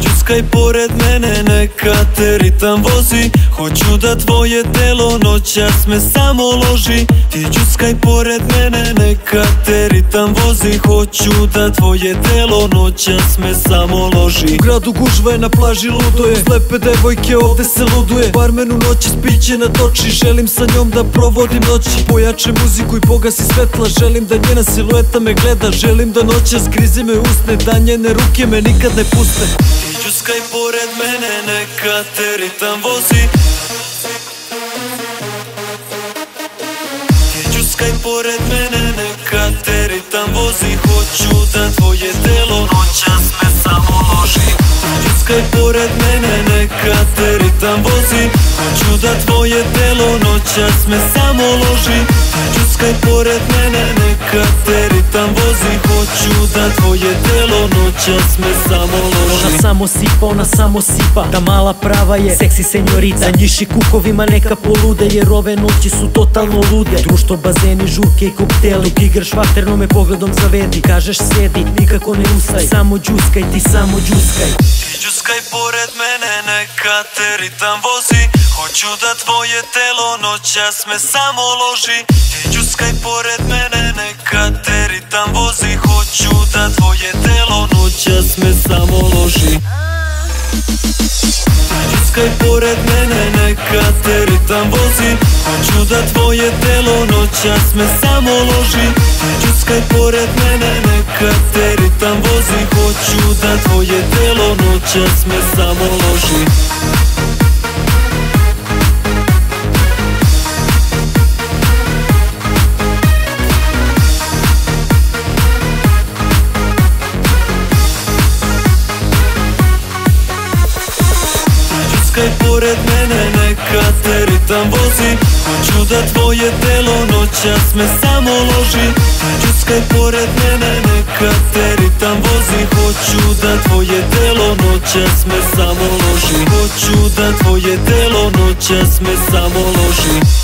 Džuskaj pored mene, neka te ritam vozi Hoću da tvoje telo noćas me samo loži. Ti džuskaj pored mene, neka te ritam vozi. Hoću da tvoje telo noćas me samo loži. U gradu gužva je na plaži ludo je Slepe devojke ovde se luduje. Barmen u noći spiće natoči Želim sa njom da provodim noći Pojače muziku i pogasi svetla. Želim da njena silueta me gleda. Želim da noćas grize me usne Da njene ruke me nikad ne puste. Ti džuskaj pored mene, neka te ritam vozi Džuskaj pored mene, neka te ritam vozi. Hoću da tvoje telo noćas me samo loži. Ti džuskaj pored mene, neka te ritam vozi. Hoću da tvoje telo noćas me samo loži Džuskaj pored mene, neka te ritam vozi. Hoću da tvoje telo noćas me samo loži. Ona samo sipa, ona samo sipa Ta mala prava je seksi senjorica Njiši kukovima neka polude Jer ove noći su totalno lude. Društvo, bazeni, žurke i kokteli. Dok igraš vaterno me pogledom zavedi Kažeš sjedi, nikako ne ustaj. Samo džuskaj, ti samo džuskaj. Ti džuskaj pored mene, neka te ritam vozi. Hoću da tvoje telo noćas me samo loži noćas me samo loži. Ti džuskaj pored mene, neka te ritam vozi. Hoću da tvoje telo noćas me samo loži. Ti džuskaj pored mene, neka te ritam vozi. Hoću da tvoje telo noćas me samo loži pored mene, neka te ritam vozi. Hoću da tvoje telo noćas me samo loži. Džuskaj pored mene, neka te ritam vozi. Hoću da tvoje telo noćas me samo loži. Hoću da tvoje telo noćas me samo loži